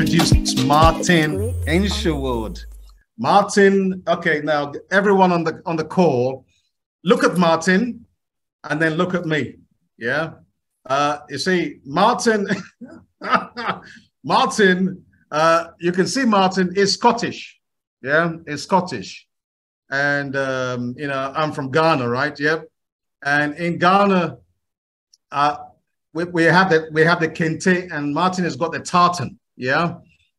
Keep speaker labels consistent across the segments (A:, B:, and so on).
A: introduce Martin Hinshelwood. Martin, okay, now everyone on the on the call, look at Martin and then look at me. Yeah. Uh, you see, Martin, Martin, uh, you can see Martin is Scottish. Yeah, is Scottish. And um, you know, I'm from Ghana, right? Yep. And in Ghana, uh, we, we have the we have the kente, and Martin has got the tartan. Yeah,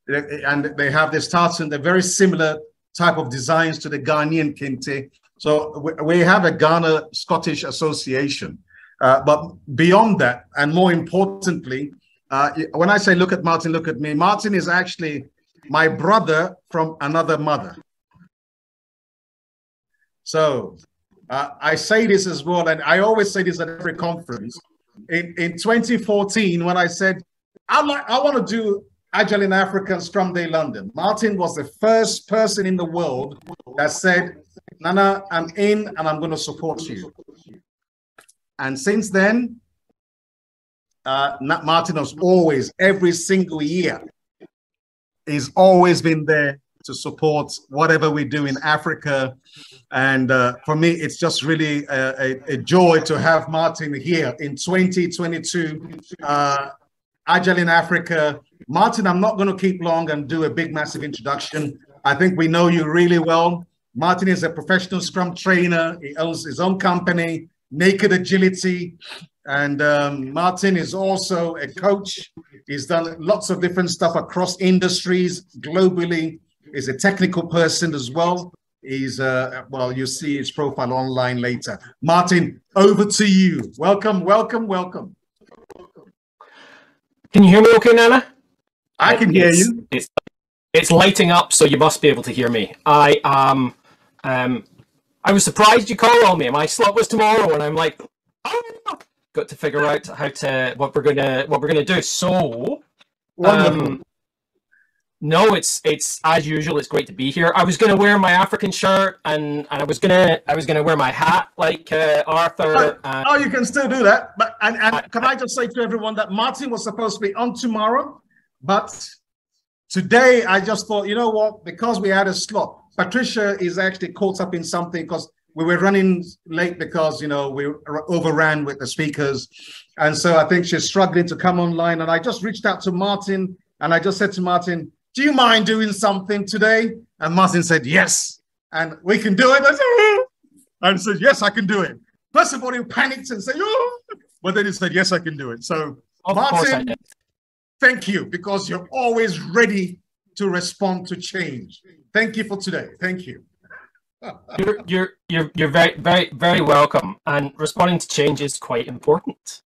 A: and they have this tartan. They're very similar type of designs to the Ghanaian kente. So we, have a Ghana Scottish Association. Uh, but beyond that, and more importantly, uh, when I say look at Martin, look at me, Martin is actually my brother from another mother. So uh, I say this as well, and I always say this at every conference. In, in 2014, when I said, I, like, I want to do Agile in Africa Scrum Day London, Martin was the first person in the world that said, Nana, I'm in and I'm going to support you. And since then, uh, Martin has always, every single year, he's always been there to support whatever we do in Africa. And uh, for me, it's just really a, a, a, joy to have Martin here in 2022. Uh, Agile in Africa. Martin, I'm not going to keep long and do a big, massive introduction. I think we know you really well. Martin is a professional Scrum trainer. He owns his own company, Naked Agility. And um, Martin is also a coach. He's done lots of different stuff across industries globally. He's a technical person as well. He's, uh, well, you'll see his profile online later. Martin, over to you. Welcome, welcome, welcome.
B: Can you hear me okay, Nana?
A: I can hear you.
B: It's, it's lighting up, so you must be able to hear me. I um um I was surprised you called on me. My slot was tomorrow, and I'm like, oh, got to figure out how to what we're gonna what we're gonna do. So, um, no, it's it's as usual. It's great to be here. I was gonna wear my African shirt, and, and I was gonna I was gonna wear my hat like uh, Arthur.
A: Oh, oh, you can still do that. But and, and I, can I just say to everyone that Martin was supposed to be on tomorrow, but today I just thought, you know what? Because we had a slot, Patricia is actually caught up in something because we were running late because you know we overran with the speakers, and so I think she's struggling to come online. And I just reached out to Martin, and I just said to Martin, "Do you mind doing something today?" And Martin said, "Yes," and we can do it. I said, oh. and said, "Yes, I can do it." First of all, he panicked and said, "Oh," but then he said, "Yes, I can do it." So, of Martin, thank you because you're always ready to respond to change. Thank you for today. Thank you.
B: you're you're you're you're very very very welcome. And responding to change is quite important.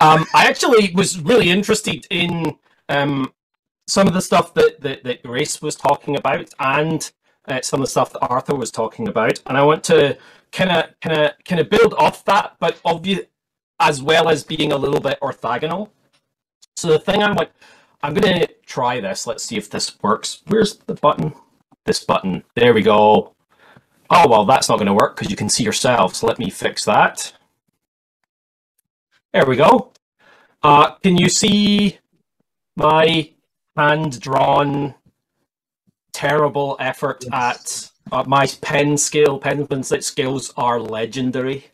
B: Um, I actually was really interested in um, some of the stuff that, that, that Grace was talking about and uh, some of the stuff that Arthur was talking about, and I want to kind of kind of kind of build off that, but as well as being a little bit orthogonal. So the thing I want, I'm going to try this. Let's see if this works. Where's the button? This button. There we go. Oh, well, that's not going to work because you can see yourself. So let me fix that. There we go. Uh, can you see my hand-drawn terrible effort yes. at uh, my pen skill? Pen skills are legendary,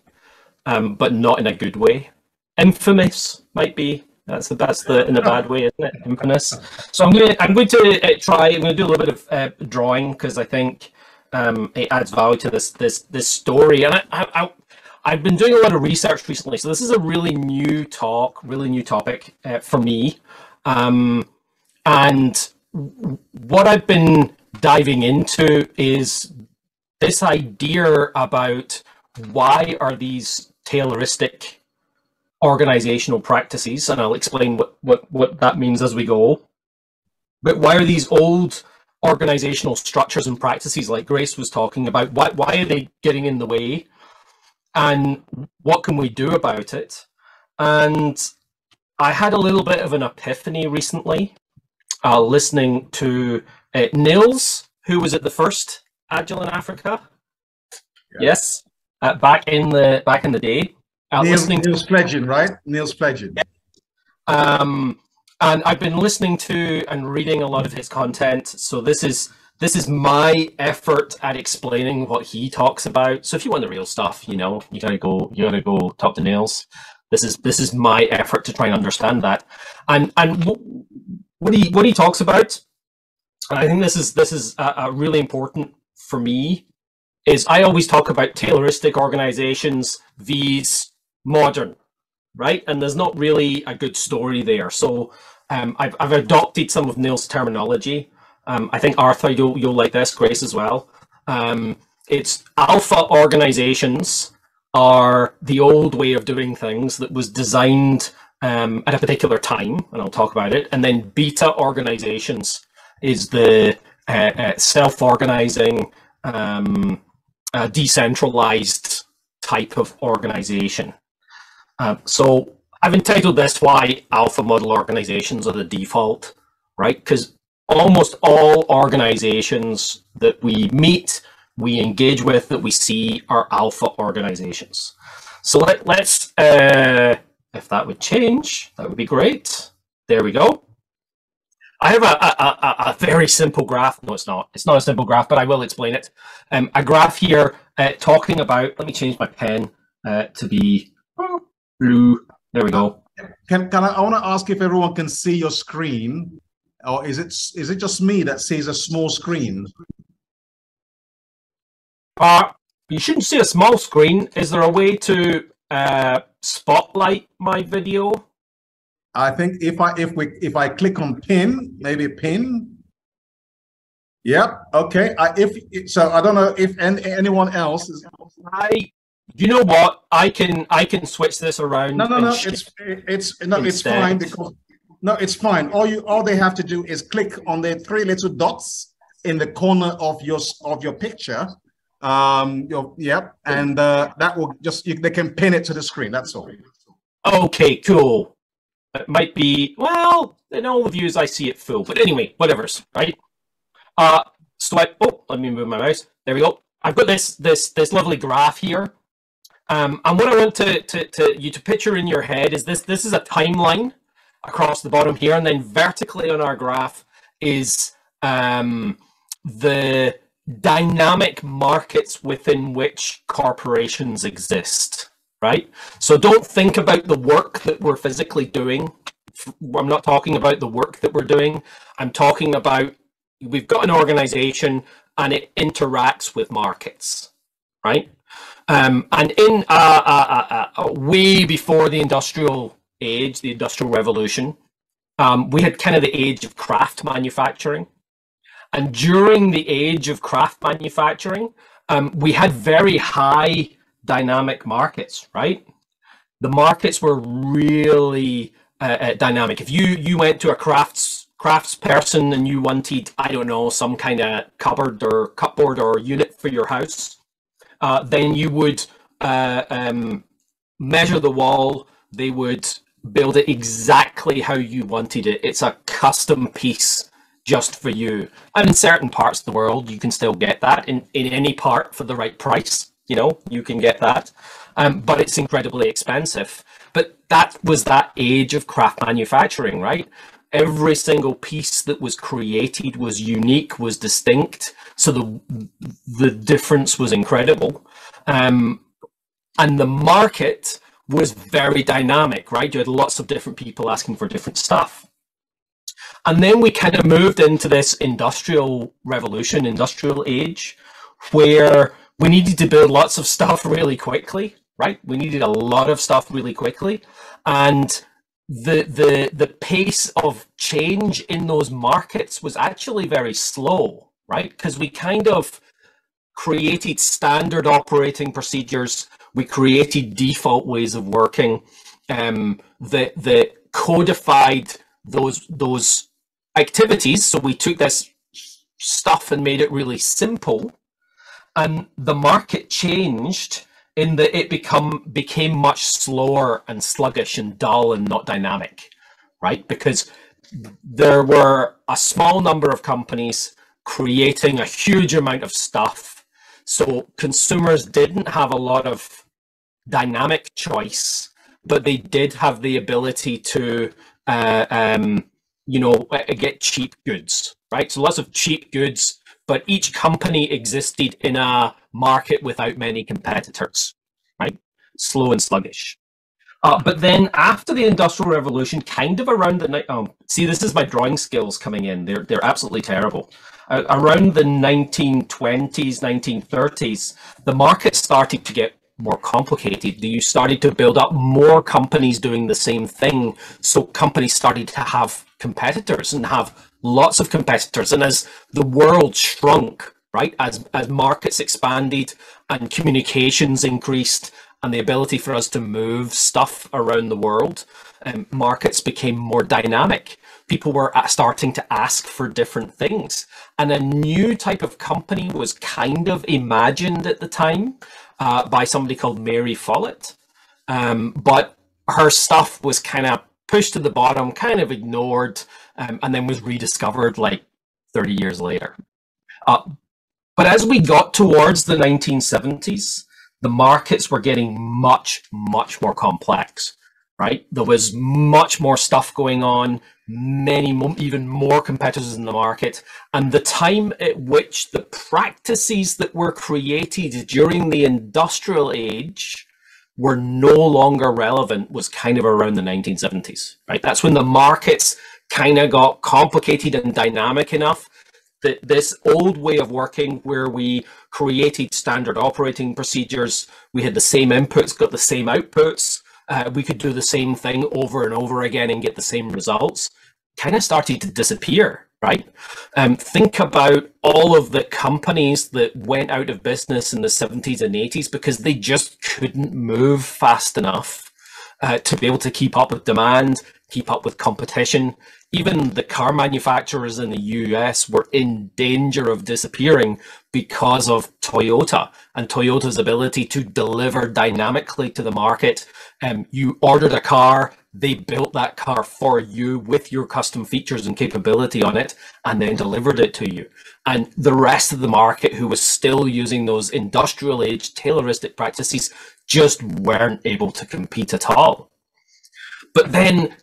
B: um, but not in a good way. Infamous might be that's the that's the in a bad way, isn't it? Infamous. So I'm going to I'm going to try. I'm going to do a little bit of uh, drawing because I think um, it adds value to this this this story. And I, I, I have been doing a lot of research recently, so this is a really new talk, really new topic uh, for me. Um, and what I've been diving into is this idea about why are these Tayloristic organizational practices, and I'll explain what, what, what that means as we go. But why are these old organizational structures and practices, like Grace was talking about, why, why are they getting in the way? And what can we do about it? And I had a little bit of an epiphany recently, uh, listening to uh, Niels, who was at the first Agile in Africa. Yeah. Yes, uh, back in the back in the day,
A: uh, Neil, listening Niels Pflaeging, right? Niels Pflaeging.
B: Um, and I've been listening to and reading a lot of his content. So this is this is my effort at explaining what he talks about. So if you want the real stuff, you know, you gotta go, you gotta go talk to Niels. This is this is my effort to try and understand that. And and what he what he talks about, and I think this is this is a, a really important for me, is I always talk about Tayloristic organizations, these modern, right? And there's not really a good story there. So um, I've I've adopted some of Neil's terminology. Um, I think Arthur, you'll you'll like this, Grace as well. Um, it's alpha organizations are the old way of doing things that was designed um, at a particular time, and I'll talk about it. And then beta organizations is the uh, uh, self-organizing, um, uh, decentralized type of organization. Uh, so I've entitled this "Why Alpha Model Organizations Are the Default," right? Because almost all organizations that we meet we engage with that we see are alpha organizations. So let, let's, uh, if that would change, that would be great. There we go. I have a, a, a, a, very simple graph. No, it's not. It's not a simple graph, but I will explain it. Um, a graph here uh, talking about, let me change my pen uh, to be blue. There we go.
A: Can, can I, I want to ask if everyone can see your screen or is it, is it just me that sees a small screen?
B: Uh, you shouldn't see a small screen. Is there a way to uh, spotlight my video?
A: I think if I if we if I click on pin, maybe pin. Yep. Okay. I, if so, I don't know if any, anyone else is.
B: I. You know what? I can I can switch this around.
A: No, no, no. It's it's no, instead. it's fine because no, it's fine. All you all they have to do is click on the three little dots in the corner of your of your picture, um, your, yep, and uh, that will just you, they can pin it to the screen. That's all.
B: Okay, cool. It might be well in all the views I see it full, but anyway, whatever's right. Uh, so I oh let me move my mouse. There we go. I've got this this this lovely graph here. Um, and what I want to, to, to you to picture in your head is this this is a timeline across the bottom here, and then vertically on our graph is um, the dynamic markets within which corporations exist, right? So don't think about the work that we're physically doing. I'm not talking about the work that we're doing. I'm talking about we've got an organization and it interacts with markets, right? Um, and in uh, uh, uh, uh way before the industrial age, the industrial revolution, um, we had kind of the age of craft manufacturing and during the age of craft manufacturing, um, we had very high dynamic markets, right? The markets were really uh, uh, dynamic. If you you went to a crafts crafts person and you wanted, I don't know, some kind of cupboard or cupboard or unit for your house, uh, then you would uh, um, measure the wall. They would build it exactly how you wanted it. It's a custom piece just for you. And in certain parts of the world, you can still get that in, in any part for the right price. You know, you can get that, um, but it's incredibly expensive. But that was that age of craft manufacturing, right? Every single piece that was created was unique, was distinct. So the the difference was incredible, um, and the market was very dynamic, right? You had lots of different people asking for different stuff. And then we kind of moved into this industrial revolution, industrial age, where we needed to build lots of stuff really quickly, right? We needed a lot of stuff really quickly. And the the the pace of change in those markets was actually very slow, right? Because we kind of created standard operating procedures, we created default ways of working, um, that that codified those those activities. So we took this stuff and made it really simple. And the market changed in that it become became much slower and sluggish and dull and not dynamic, right? Because there were a small number of companies creating a huge amount of stuff. So consumers didn't have a lot of dynamic choice, but they did have the ability to uh, um, you know, uh, get cheap goods, right? So lots of cheap goods, but each company existed in a market without many competitors, right? Slow and sluggish. Uh, but then after the Industrial Revolution, kind of around the night, um, see, this is my drawing skills coming in. They're they're absolutely terrible. Around the 1920s, 1930s, the market started to get more complicated. You started to build up more companies doing the same thing. So companies started to have competitors and have lots of competitors. And as the world shrunk, right, as, as markets expanded and communications increased and the ability for us to move stuff around the world, um, markets became more dynamic. People were starting to ask for different things. And a new type of company was kind of imagined at the time uh, by somebody called Mary Follett. Um, but her stuff was kind of pushed to the bottom, kind of ignored, um, and then was rediscovered like 30 years later. Uh, but as we got towards the 1970s, the markets were getting much, much more complex, right? There was much more stuff going on, many, even more competitors in the market. And the time at which the practices that were created during the industrial age were no longer relevant was kind of around the 1970s, right? That's when the markets kind of got complicated and dynamic enough that this old way of working where we created standard operating procedures, we had the same inputs, got the same outputs, uh, we could do the same thing over and over again and get the same results, kind of started to disappear, right? Um, think about all of the companies that went out of business in the 70s and 80s because they just couldn't move fast enough uh, to be able to keep up with demand, keep up with competition. Even the car manufacturers in the US were in danger of disappearing because of Toyota and Toyota's ability to deliver dynamically to the market. Um, you ordered a car, they built that car for you with your custom features and capability on it, and then delivered it to you. And the rest of the market, who was still using those industrial age Tayloristic practices, just weren't able to compete at all. But then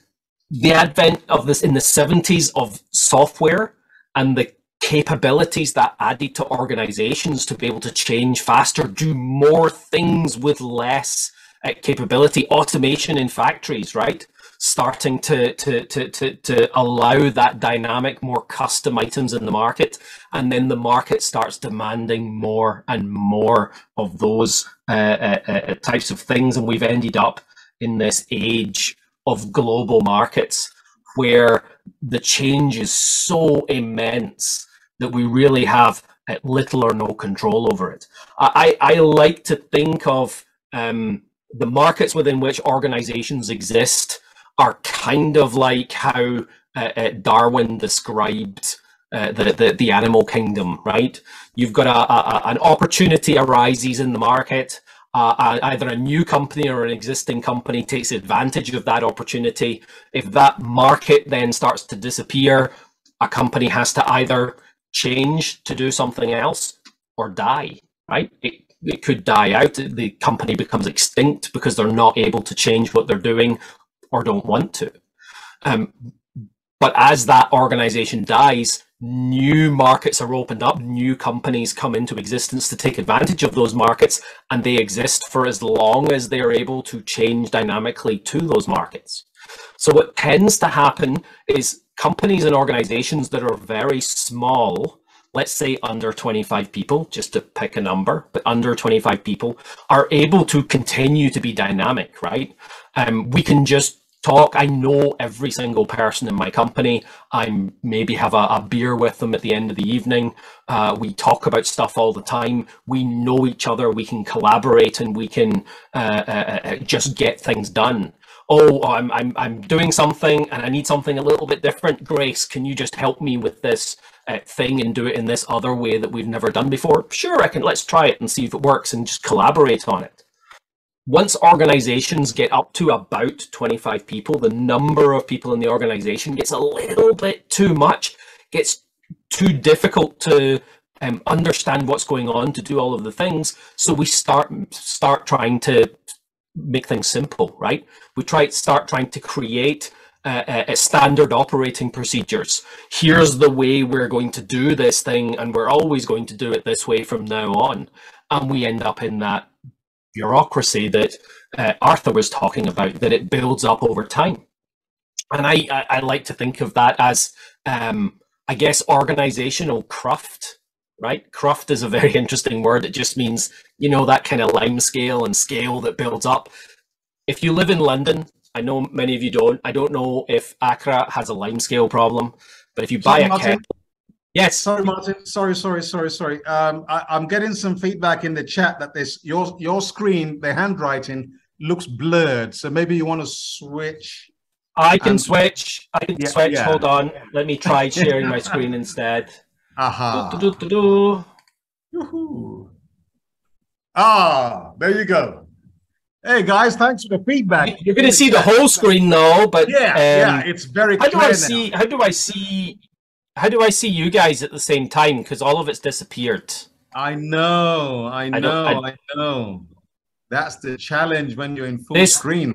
B: the advent of this in the 70s of software and the capabilities that added to organizations to be able to change faster, do more things with less uh, capability, automation in factories, right? Starting to, to, to, to, to allow that dynamic, more custom items in the market. And then the market starts demanding more and more of those uh, uh, uh types of things. And we've ended up in this age of global markets where the change is so immense that we really have uh, little or no control over it. I, I like to think of um, the markets within which organizations exist are kind of like how uh, uh, Darwin described uh, the, the, the animal kingdom, right? You've got a, a, an opportunity arises in the market either a new company or an existing company takes advantage of that opportunity. If that market then starts to disappear, a company has to either change to do something else or die, right? It, it could die out. The company becomes extinct because they're not able to change what they're doing or don't want to. Um, but as that organization dies, new markets are opened up, new companies come into existence to take advantage of those markets, and they exist for as long as they are able to change dynamically to those markets. So what tends to happen is companies and organizations that are very small, let's say under 25 people, just to pick a number, but under 25 people, are able to continue to be dynamic, right? Um, we can just talk. I know every single person in my company. I maybe have a, a beer with them at the end of the evening. Uh, we talk about stuff all the time. We know each other. We can collaborate and we can uh, uh, uh just get things done. Oh, I'm, I'm, I'm doing something and I need something a little bit different. Grace, can you just help me with this uh, thing and do it in this other way that we've never done before? Sure, I can. Let's try it and see if it works and just collaborate on it once organizations get up to about 25 people, the number of people in the organization gets a little bit too much, gets too difficult to um, understand what's going on to do all of the things. So we start start trying to make things simple, right? We try start trying to create uh, uh, standard operating procedures. Here's the way we're going to do this thing, and we're always going to do it this way from now on. And we end up in that bureaucracy that uh, Arthur was talking about, that it builds up over time. And I, I, I like to think of that as, um, I guess, organizational cruft right? Cruft is a very interesting word. It just means, you know, that kind of lime scale and scale that builds up. If you live in London, I know many of you don't. I don't know if Accra has a lime scale problem, but if you buy sorry, a kettle, yes.
A: Sorry, Martin. Sorry, sorry, sorry, sorry. Um, I, am getting some feedback in the chat that this your your screen, the handwriting looks blurred. So maybe you want to switch.
B: I can and... switch. I can yeah, switch. Yeah. Hold on. Let me try sharing my screen instead.
A: Aha. Uh-huh. Ah, there you go. Hey guys, thanks for the feedback.
B: You're going to see the whole screen now, but
A: yeah, um, yeah, it's very.
B: How do I see? How do I see? How do I see you guys at the same time? Because all of it's disappeared.
A: I know, I know, I, I, know. That's the challenge when you're in full this, screen.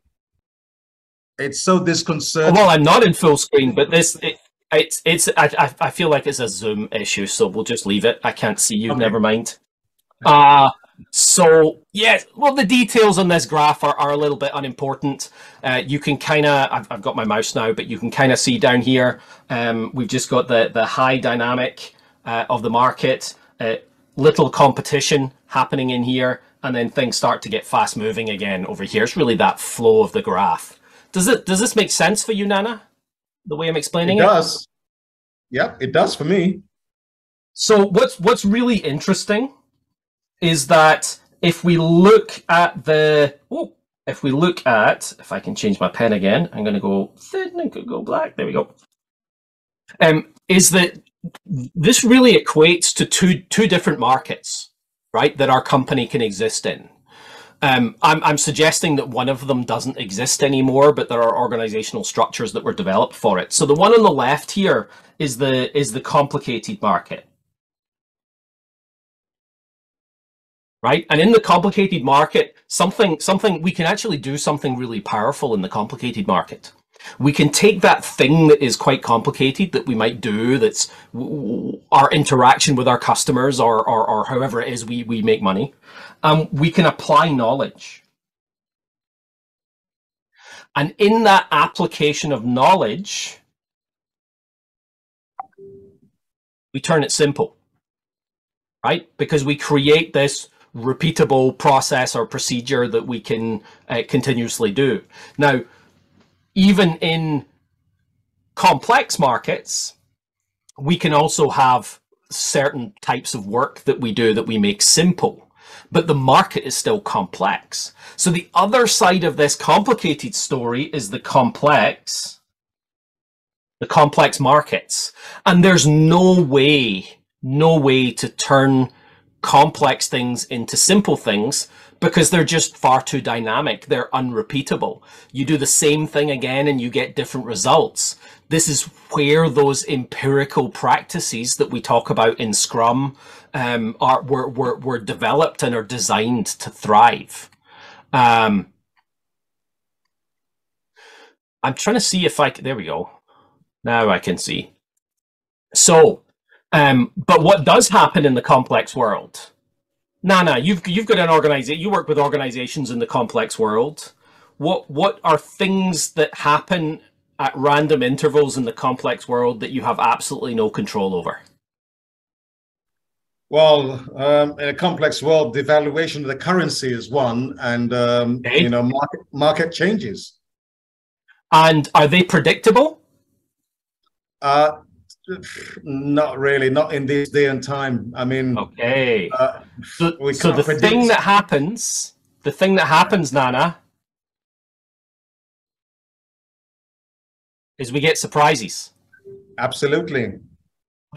A: It's so disconcerting.
B: Well, I'm not in full screen, but this it, it's it's I I feel like it's a Zoom issue, so we'll just leave it. I can't see you. Okay. Never mind. Uh so yeah, well, the details on this graph are, are a little bit unimportant. Uh, you can kind of, I've, I've got my mouse now, but you can kind of see down here, um, we've just got the, the high dynamic uh, of the market, uh, little competition happening in here, and then things start to get fast moving again over here. It's really that flow of the graph. Does it? Does this make sense for you, Nana? the way I'm explaining
A: it? Does. It? Yep, it does for me.
B: So what's what's really interesting is that if we look at the oh, if we look at if I can change my pen again, I'm going to go thin and go black. There we go. Um, is that this really equates to two two different markets, right? That our company can exist in. Um, I'm, I'm suggesting that one of them doesn't exist anymore, but there are organizational structures that were developed for it. So the one on the left here is the is the complicated market. Right? And in the complicated market, something something we can actually do something really powerful in the complicated market. We can take that thing that is quite complicated that we might do, that's our interaction with our customers or, or, or however it is we, we make money, um, we can apply knowledge. And in that application of knowledge, we turn it simple, right? Because we create this repeatable process or procedure that we can uh, continuously do. Now, even in complex markets, we can also have certain types of work that we do that we make simple but the market is still complex. So the other side of this complicated story is the complex, the complex markets. And there's no way, no way to turn complex things into simple things because they're just far too dynamic. They're unrepeatable. You do the same thing again and you get different results. This is where those empirical practices that we talk about in Scrum um, are were, were, were developed and are designed to thrive. Um, I'm trying to see if I can, there we go. Now I can see. So, um, but what does happen in the complex world? Nana, you've you've got an organization. You work with organizations in the complex world. What what are things that happen at random intervals in the complex world that you have absolutely no control over?
A: Well, um, in a complex world, the valuation of the currency is one, and um, okay. you know, market market changes.
B: And are they predictable?
A: Uh, not really, not in this day and time. I mean,
B: okay. Uh, so, so the predict. thing that happens, the thing that happens, Nana, is we get surprises.
A: Absolutely.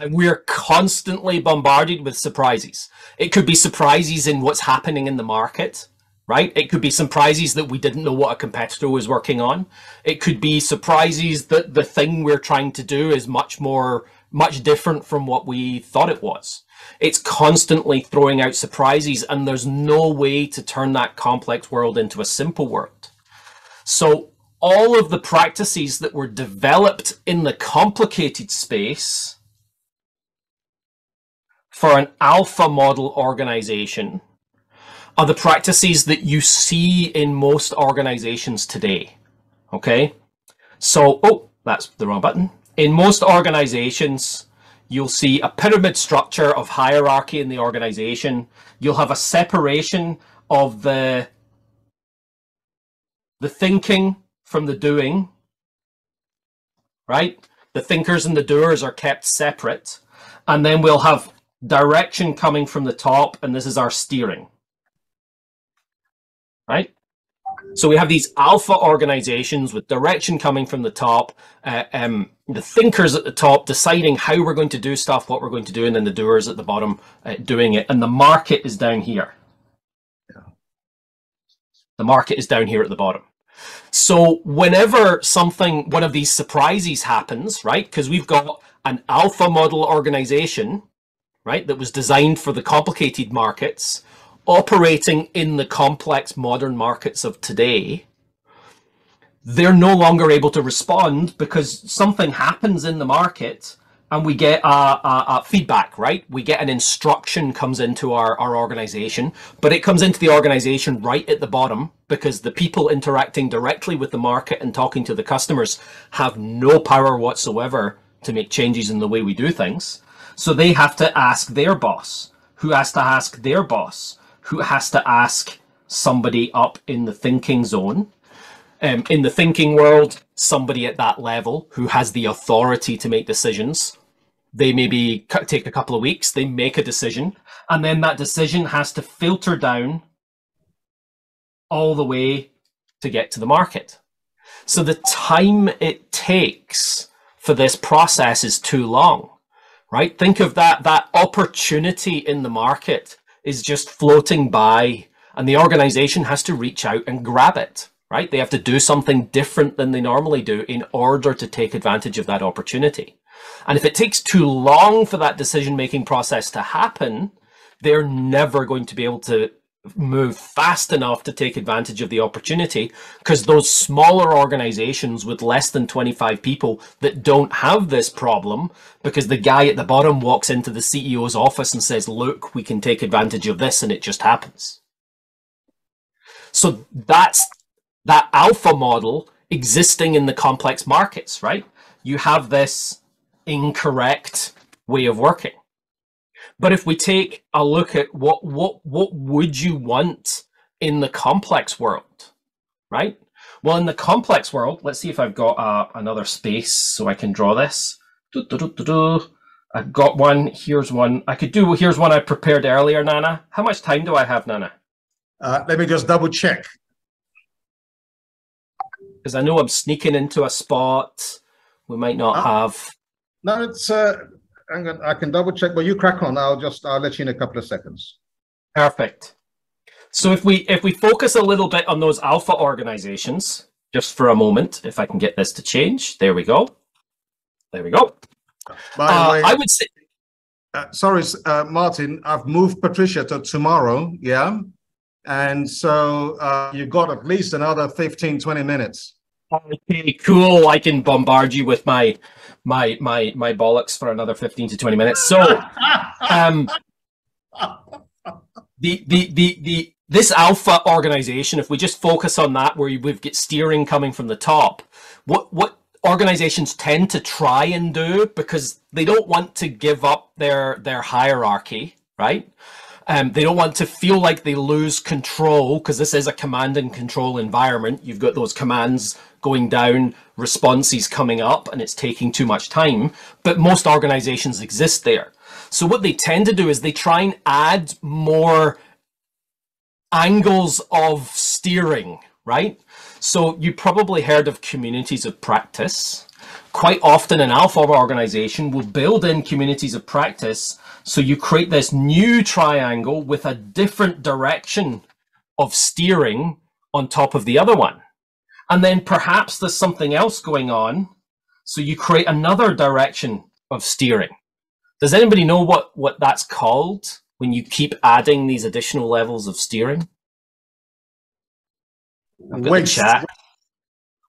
B: And we're constantly bombarded with surprises. It could be surprises in what's happening in the market, right? It could be surprises that we didn't know what a competitor was working on. It could be surprises that the thing we're trying to do is much more, much different from what we thought it was. It's constantly throwing out surprises, and there's no way to turn that complex world into a simple world. So all of the practices that were developed in the complicated space for an alpha model organization are the practices that you see in most organizations today. Okay. So, oh, that's the wrong button. In most organizations, you'll see a pyramid structure of hierarchy in the organization. You'll have a separation of the the thinking from the doing, right? The thinkers and the doers are kept separate. And then we'll have direction coming from the top, and this is our steering, right? So we have these alpha organizations with direction coming from the top, uh, um, the thinkers at the top deciding how we're going to do stuff, what we're going to do, and then the doers at the bottom uh, doing it. And the market is down here. Yeah. The market is down here at the bottom. So whenever something, one of these surprises happens, right? Because we've got an alpha model organization, right, that was designed for the complicated markets, operating in the complex modern markets of today, they're no longer able to respond because something happens in the market and we get a, feedback, right? We get an instruction comes into our, our organization, but it comes into the organization right at the bottom because the people interacting directly with the market and talking to the customers have no power whatsoever to make changes in the way we do things. So they have to ask their boss, who has to ask their boss, who has to ask somebody up in the thinking zone. Um, in the thinking world, somebody at that level who has the authority to make decisions they maybe take a couple of weeks, they make a decision, and then that decision has to filter down all the way to get to the market. So the time it takes for this process is too long, right? Think of that, that opportunity in the market is just floating by and the organization has to reach out and grab it, right? They have to do something different than they normally do in order to take advantage of that opportunity. And if it takes too long for that decision making process to happen, they're never going to be able to move fast enough to take advantage of the opportunity because those smaller organizations with less than 25 people that don't have this problem because the guy at the bottom walks into the CEO's office and says, look, we can take advantage of this and it just happens. So that's that alpha model existing in the complex markets, right? You have this incorrect way of working. But if we take a look at what what what would you want in the complex world, right? Well, in the complex world, let's see if I've got uh, another space so I can draw this. I've got one. Here's one. I could do. Here's one I prepared earlier, Nana. How much time do I have, Nana?
A: Uh, let me just double check.
B: Because I know I'm sneaking into a spot. We might not uh, have
A: no, it's. Uh, I can double check, but you crack on. I'll just. I'll let you in a couple of seconds.
B: Perfect. So if we if we focus a little bit on those alpha organizations, just for a moment, if I can get this to change, there we go. There we go. By uh, way, I would say.
A: Uh, sorry, uh, Martin. I've moved Patricia to tomorrow. Yeah, and so uh, you got at least another 15, 20 minutes.
B: Okay, cool. I can bombard you with my my my my bollocks for another 15 to 20 minutes. So um the the the the this alpha organization, if we just focus on that where we've got steering coming from the top, what what organizations tend to try and do because they don't want to give up their their hierarchy, right? Um, they don't want to feel like they lose control because this is a command and control environment. You've got those commands going down, responses coming up, and it's taking too much time. But most organizations exist there. So what they tend to do is they try and add more angles of steering, right? So you probably heard of communities of practice. Quite often an alpha organization will build in communities of practice. So you create this new triangle with a different direction of steering on top of the other one. And then perhaps there's something else going on. So you create another direction of steering. Does anybody know what, what that's called when you keep adding these additional levels of steering?
A: Waste.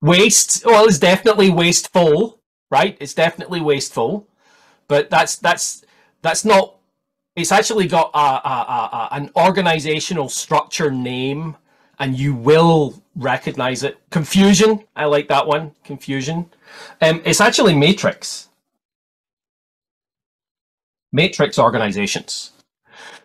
B: waste. Well, it's definitely wasteful, right? It's definitely wasteful, but that's that's that's not. It's actually got a, a, a, an organizational structure name, and you will recognize it. Confusion. I like that one. Confusion. Um, it's actually matrix. Matrix organizations.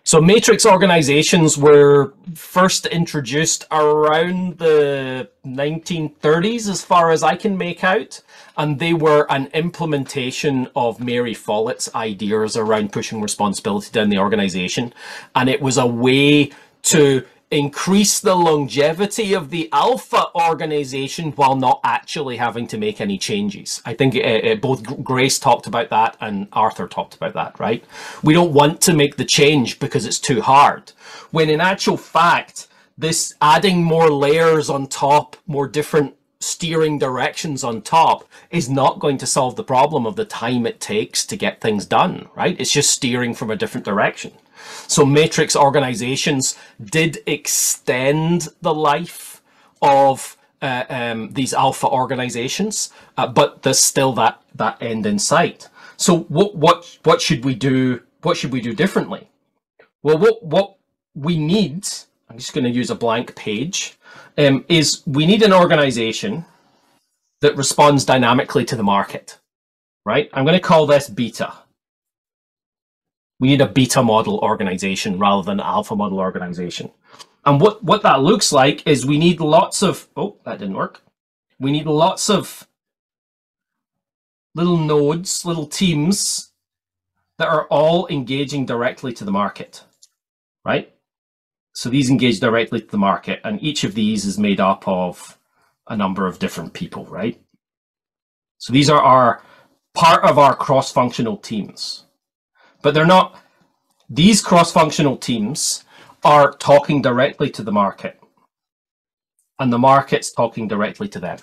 B: So matrix organizations were first introduced around the 1930s, as far as I can make out. And they were an implementation of Mary Follett's ideas around pushing responsibility down the organization. And it was a way to increase the longevity of the alpha organization while not actually having to make any changes. I think uh, both Grace talked about that and Arthur talked about that, right? We don't want to make the change because it's too hard. When in actual fact, this adding more layers on top, more different steering directions on top is not going to solve the problem of the time it takes to get things done, right? It's just steering from a different direction. So matrix organizations did extend the life of uh, um, these alpha organizations, uh, but there's still that that end in sight. So what what what should we do? What should we do differently? Well, what what we need, I'm just going to use a blank page, um, is we need an organization that responds dynamically to the market, right? I'm going to call this beta. We need a beta model organization rather than an alpha model organization. And what, what that looks like is we need lots of, oh, that didn't work. We need lots of little nodes, little teams that are all engaging directly to the market, right? So these engage directly to the market, and each of these is made up of a number of different people, right? So these are our part of our cross-functional teams but they're not. These cross-functional teams are talking directly to the market, and the market's talking directly to them.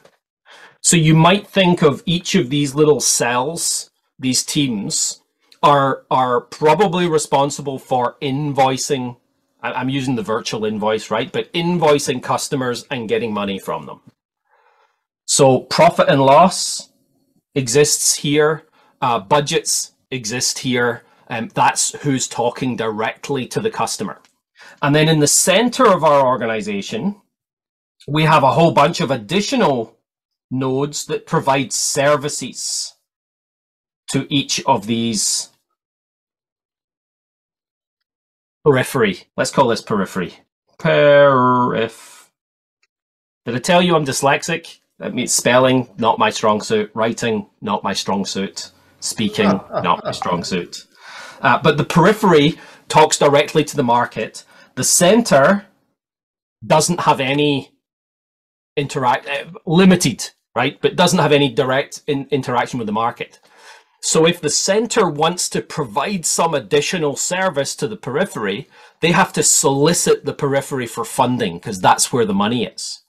B: So you might think of each of these little cells, these teams, are are probably responsible for invoicing. I'm using the virtual invoice, right? But invoicing customers and getting money from them. So profit and loss exists here. Uh, budgets exist here. Um, that's who's talking directly to the customer. And then in the center of our organization, we have a whole bunch of additional nodes that provide services to each of these periphery. Let's call this periphery. Periph. Did I tell you I'm dyslexic? That means spelling, not my strong suit. Writing, not my strong suit. Speaking, not my strong suit. Uh, but the periphery talks directly to the market. The center doesn't have any interact, uh, limited, right? But doesn't have any direct in, interaction with the market. So if the center wants to provide some additional service to the periphery, they have to solicit the periphery for funding because that's where the money is.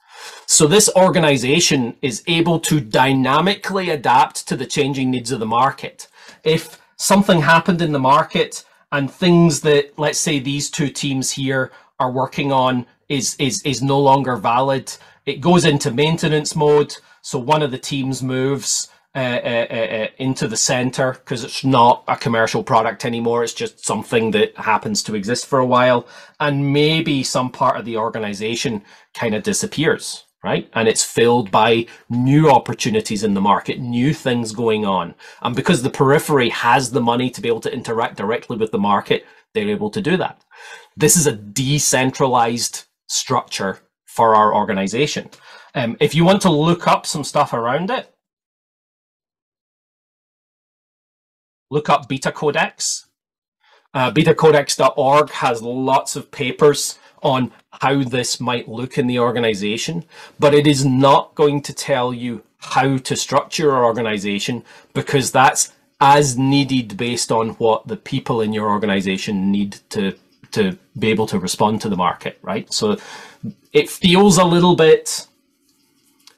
B: So this organization is able to dynamically adapt to the changing needs of the market. If something happened in the market and things that let's say these two teams here are working on is is is no longer valid. It goes into maintenance mode so one of the teams moves uh, uh, uh, uh into the center because it's not a commercial product anymore it's just something that happens to exist for a while and maybe some part of the organization kind of disappears right? And it's filled by new opportunities in the market, new things going on. And because the periphery has the money to be able to interact directly with the market, they're able to do that. This is a decentralized structure for our organization. Um, if you want to look up some stuff around it, look up Beta Codex. Uh, betacodex.org has lots of papers on how this might look in the organization, but it is not going to tell you how to structure your organization because that's as needed based on what the people in your organization need to to be able to respond to the market, right? So it feels a little bit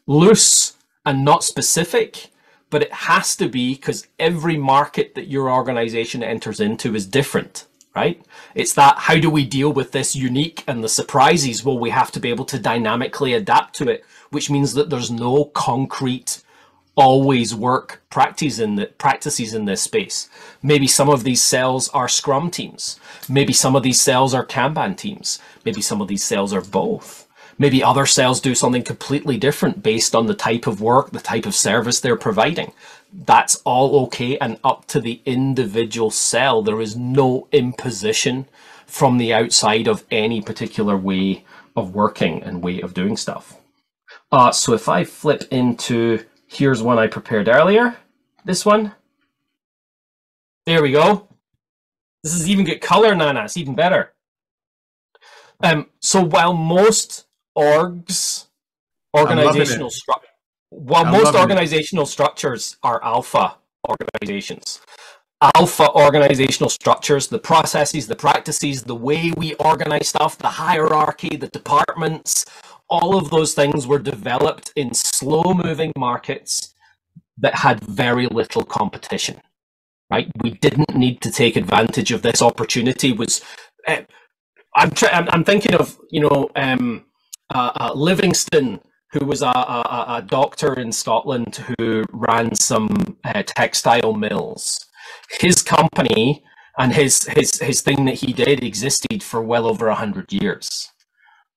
B: loose and not specific, but it has to be because every market that your organization enters into is different right? It's that how do we deal with this unique and the surprises? Well, we have to be able to dynamically adapt to it, which means that there's no concrete always work practice in the practices in this space. Maybe some of these cells are scrum teams. Maybe some of these cells are Kanban teams. Maybe some of these cells are both. Maybe other cells do something completely different based on the type of work, the type of service they're providing. That's all okay and up to the individual cell. There is no imposition from the outside of any particular way of working and way of doing stuff. Uh, so if I flip into Here's one I prepared earlier. This one. There we go. This is even get color, Nana. It's even better. Um, so while most orgs, organizational structure, while I'm most organizational it. structures are alpha organizations, alpha organizational structures, the processes, the practices, the way we organize stuff, the hierarchy, the departments, all of those things were developed in slow moving markets that had very little competition right we didn't need to take advantage of this opportunity was uh, I'm, I'm, I'm thinking of you know um, uh, uh, livingston who was a, a, a, doctor in scotland who ran some uh, textile mills his company and his, his his thing that he did existed for well over 100 years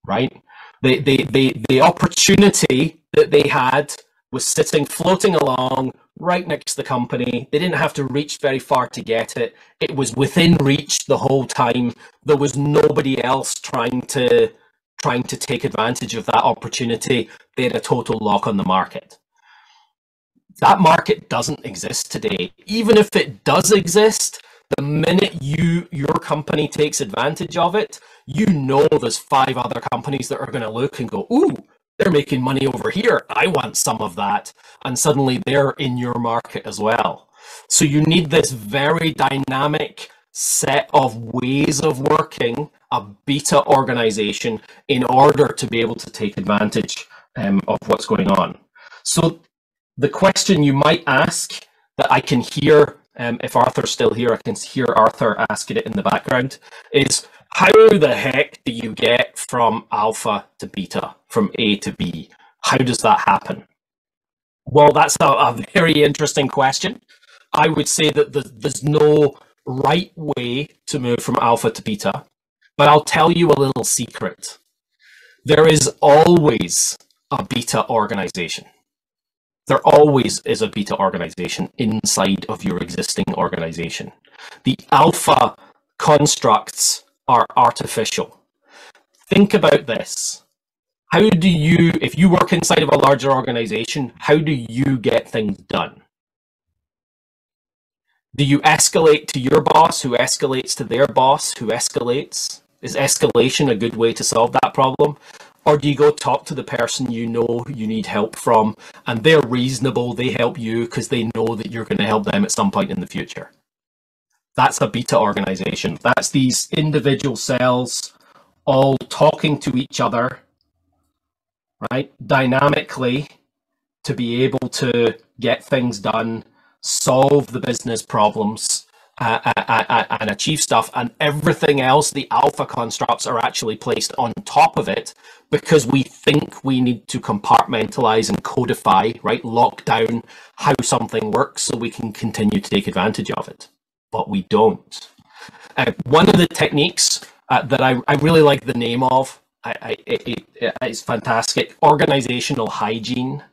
B: right the, the, the, the opportunity that they had was sitting floating along right next to the company. They didn't have to reach very far to get it. It was within reach the whole time. There was nobody else trying to trying to take advantage of that opportunity. They had a total lock on the market. That market doesn't exist today. Even if it does exist, the minute you your company takes advantage of it, you know there's five other companies that are going to look and go, ooh, they're making money over here. I want some of that. And suddenly they're in your market as well. So you need this very dynamic set of ways of working, a beta organization, in order to be able to take advantage um, of what's going on. So the question you might ask that I can hear, um, if Arthur's still here, I can hear Arthur asking it in the background, is how the heck do you get from alpha to beta, from A to B? How does that happen? Well, that's a, a very interesting question. I would say that there's no right way to move from alpha to beta, but I'll tell you a little secret. There is always a beta organization. There always is a beta organization inside of your existing organization. The alpha constructs are artificial. Think about this. How do you, if you work inside of a larger organization, how do you get things done? Do you escalate to your boss, who escalates to their boss, who escalates? Is escalation a good way to solve that problem? Or do you go talk to the person you know you need help from and they're reasonable, they help you because they know that you're going to help them at some point in the future? That's a beta organization. That's these individual cells all talking to each other, right, dynamically to be able to get things done, solve the business problems, uh, and achieve stuff. And everything else, the alpha constructs are actually placed on top of it because we think we need to compartmentalize and codify, right, lock down how something works so we can continue to take advantage of it but we don't. Uh, one of the techniques uh, that I, I really like the name of, I, I, it, it, it's fantastic, organizational hygiene.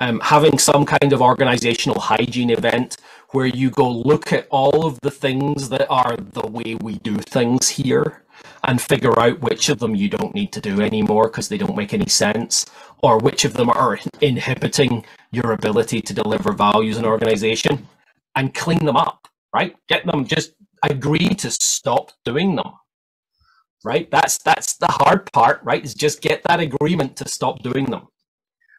B: Um, having some kind of organizational hygiene event where you go look at all of the things that are the way we do things here and figure out which of them you don't need to do anymore because they don't make any sense or which of them are inhibiting your ability to deliver values in organization and clean them up right? Get them just agree to stop doing them. Right? That's that's the hard part, right? Is just get that agreement to stop doing them.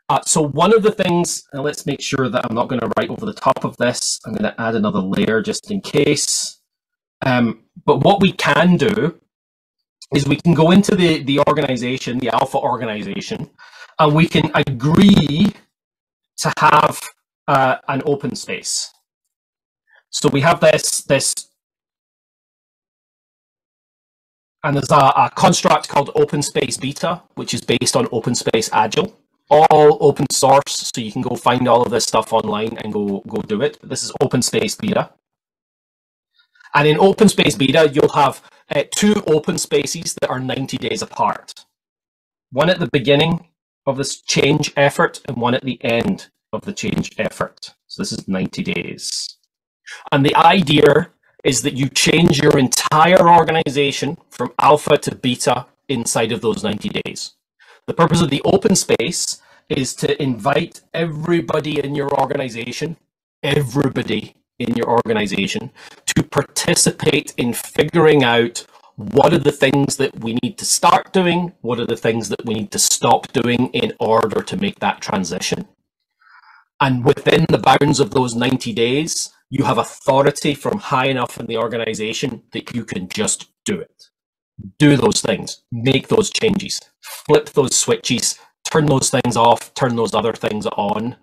B: Uh, so one of the things, and let's make sure that I'm not going to write over the top of this. I'm going to add another layer just in case. Um, but what we can do is we can go into the, the organization, the alpha organization, and we can agree to have uh, an open space. So we have this, this and there's a, a construct called open space Beta, which is based on OpenSpace Agile. All open source, so you can go find all of this stuff online and go go do it. This is open space Beta. And in open space Beta, you'll have uh, two open spaces that are 90 days apart. One at the beginning of this change effort and one at the end of the change effort. So this is 90 days. And the idea is that you change your entire organization from alpha to beta inside of those 90 days. The purpose of the open space is to invite everybody in your organization, everybody in your organization, to participate in figuring out what are the things that we need to start doing, what are the things that we need to stop doing in order to make that transition. And within the bounds of those 90 days, you have authority from high enough in the organization that you can just do it. Do those things, make those changes, flip those switches, turn those things off, turn those other things on.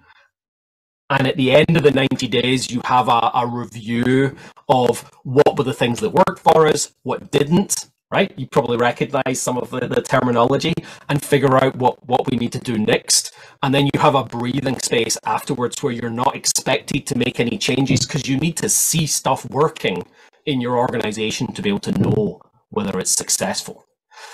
B: And at the end of the 90 days, you have a, a review of what were the things that worked for us, what didn't, right? You probably recognize some of the, the terminology and figure out what, what we need to do next. And then you have a breathing space afterwards where you're not expected to make any changes because you need to see stuff working in your organization to be able to know whether it's successful.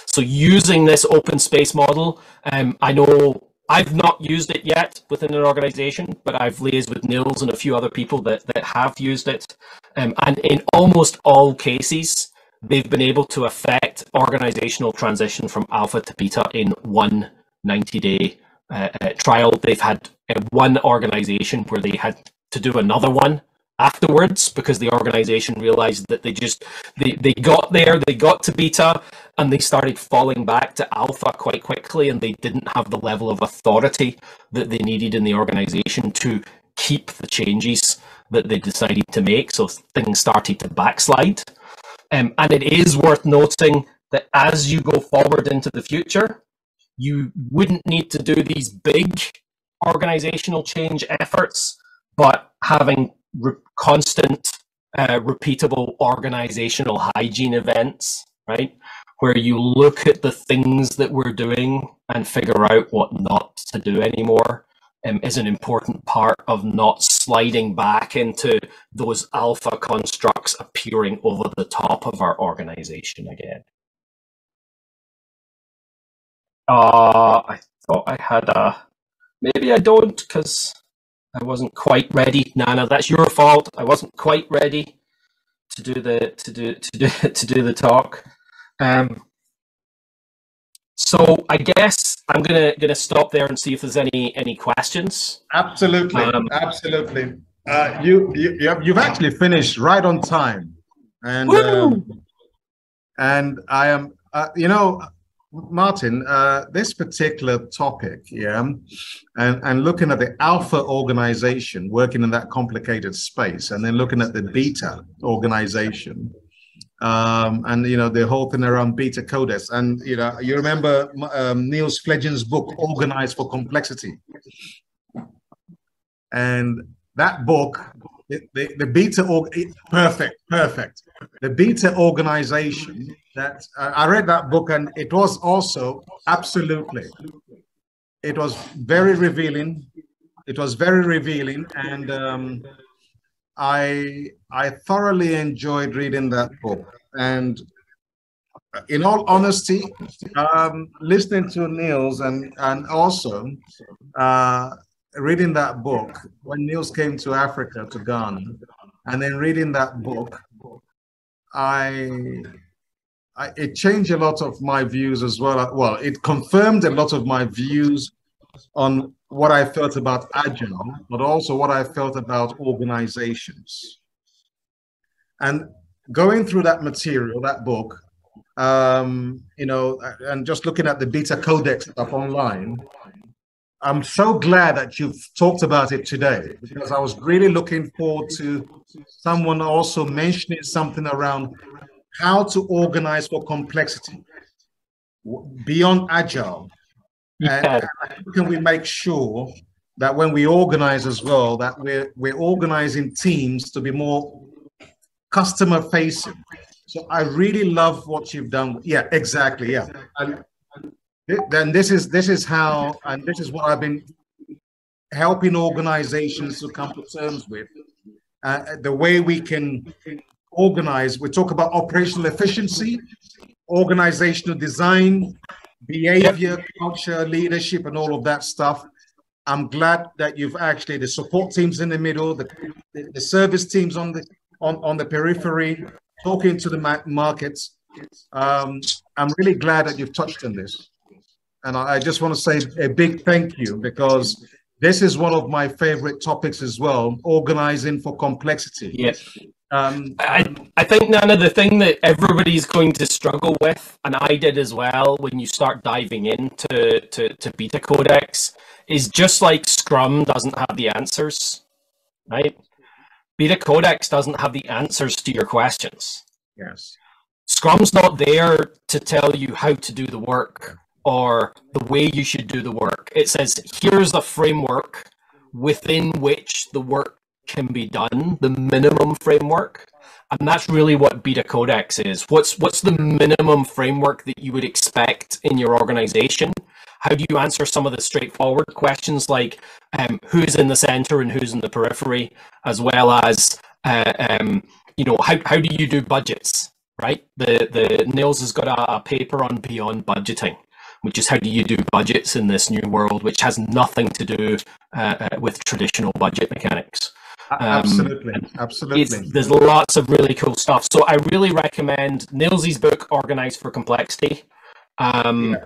B: So using this open space model, um, I know I've not used it yet within an organization, but I've liaised with Niels and a few other people that, that have used it. Um, and in almost all cases, they've been able to affect organizational transition from alpha to beta in one 90 day uh, uh, trial. They've had uh, one organization where they had to do another one afterwards because the organization realized that they just they, they got there they got to beta and they started falling back to alpha quite quickly and they didn't have the level of authority that they needed in the organization to keep the changes that they decided to make. So things started to backslide. Um, and it is worth noting that as you go forward into the future, you wouldn't need to do these big organizational change efforts, but having re- constant, uh, repeatable organizational hygiene events, right? Where you look at the things that we're doing and figure out what not to do anymore um, is an important part of not sliding back into those alpha constructs appearing over the top of our organization again. Uh, I thought I had a, maybe I don't because I wasn't quite ready. Nana, that's your fault. I wasn't quite ready to do the to do to do to do the talk. Um, so I guess I'm gonna gonna stop there and see if there's any any questions.
A: Absolutely, um, absolutely. Uh, you you you've actually finished right on time, and um, and I am uh, you know Martin, uh, this particular topic, yeah, and, and looking at the alpha organization working in that complicated space, and then looking at the beta organization, um, and you know the whole thing around beta codex. And you know, you remember um, Niels Pflaeging's book, Organized for Complexity, and that book, the, the, the beta org, perfect, perfect. The beta organization that uh, I read that book, and it was also absolutely, it was very revealing. It was very revealing, and um, I I thoroughly enjoyed reading that book. And in all honesty, um, listening to Niels and and also uh, reading that book when Niels came to Africa to Ghana, and then reading that book, I, I it changed a lot of my views as well. Well, it confirmed a lot of my views on what I felt about Agile, but also what I felt about organizations. And going through that material, that book, um, you know, and just looking at the Beta Codex up online, I'm so glad that you've talked about it today because I was really looking forward to someone also mentioning something around how to organize for complexity beyond agile yeah. And how can we make sure that when we organize as well, that we're we're organizing teams to be more customer facing, So I really love what you've done. Yeah, exactly. Yeah. And then this is this is how and this is what I've been helping organizations to come to terms with. Uh, the way we can organize, we talk about operational efficiency, organizational design, behavior, culture, leadership, and all of that stuff. I'm glad that you've actually the support teams in the middle, the, the, service teams on the on, on the periphery, talking to the markets. Um, I'm really glad that you've touched on this. And I, just want to say a big thank you because this is one of my favorite topics as well, organizing for complexity.
B: Yes. Um, I, I think Nana, the thing that everybody's going to struggle with, and I did as well when you start diving into to, to Beta Codex, is just like Scrum doesn't have the answers, right? Beta Codex doesn't have the answers to your questions.
A: Yes.
B: Scrum's not there to tell you how to do the work or the way you should do the work. It says, here's a framework within which the work can be done, the minimum framework. And that's really what Beta Codex is. What's what's the minimum framework that you would expect in your organization? How do you answer some of the straightforward questions like um, who's in the center and who's in the periphery, as well as uh, um, you know how, how do you do budgets? Right. The the Niels has got a, a paper on beyond budgeting, which is how do you do budgets in this new world, which has nothing to do uh, uh with traditional budget mechanics.
A: Um, absolutely, absolutely.
B: There's lots of really cool stuff. So I really recommend Niels's book, Organized for Complexity. Um, yeah.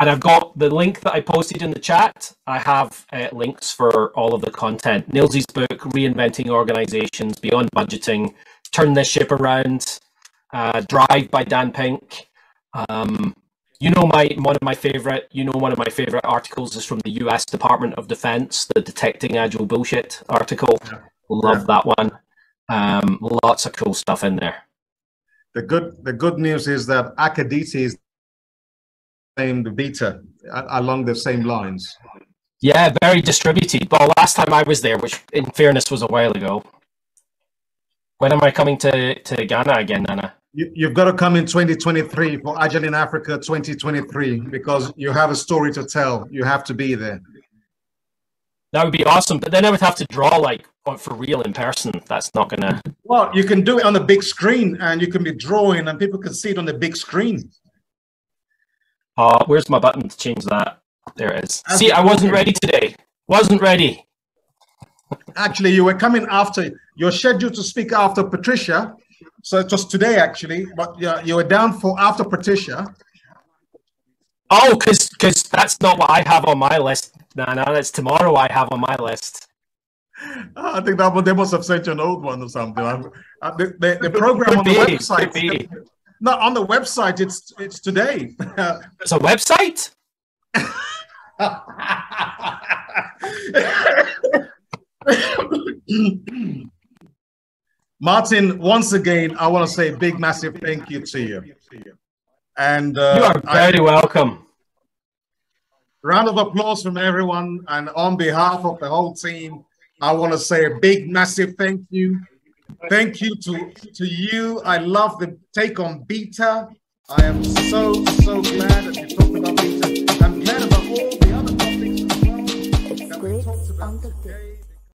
B: And I've got the link that I posted in the chat. I have uh, links for all of the content. Niels's book, Reinventing Organizations Beyond Budgeting, Turn This Ship Around, uh, Drive by Dan Pink. Um, you know my one of my favorite you know one of my favorite articles is from the US Department of Defense, the Detecting Agile Bullshit article. Yeah. Love yeah. that one. Um, lots of cool stuff in there.
A: The good the good news is that Akaditi is named beta along the same lines.
B: Yeah, very distributed. Well, last time I was there, which in fairness was a while ago. When am I coming to, to Ghana again, Nana?
A: You, have got to come in 2023 for Agile in Africa 2023 because you have a story to tell. You have to be there.
B: That would be awesome, but then I would have to draw like for real in person. That's not gonna.
A: Well, you can do it on the big screen, and you can be drawing, and people can see it on the big screen.
B: Uh, where's my button to change that? There it is. See, I wasn't ready today. Wasn't ready.
A: Actually, you were coming after. You're scheduled to speak after Patricia, so it was today actually, but yeah, you were down for after Patricia.
B: Oh, because because that's not what I have on my list. No, no, that's tomorrow. I have on my list.
A: I think that they must have sent you an old one or something. Uh, the, the, the, program on the website. No, on the website, it's it's today.
B: It's a website.
A: Martin, once again, I want to say a big, massive thank you to you. And
B: uh, you are very I, welcome.
A: Round of applause from everyone. And on behalf of the whole team, I want to say a big, massive thank you. Thank you to, to you. I love the take on beta. I am so, so glad that you talked about beta. I'm glad about all the other topics as well. That we talked about today.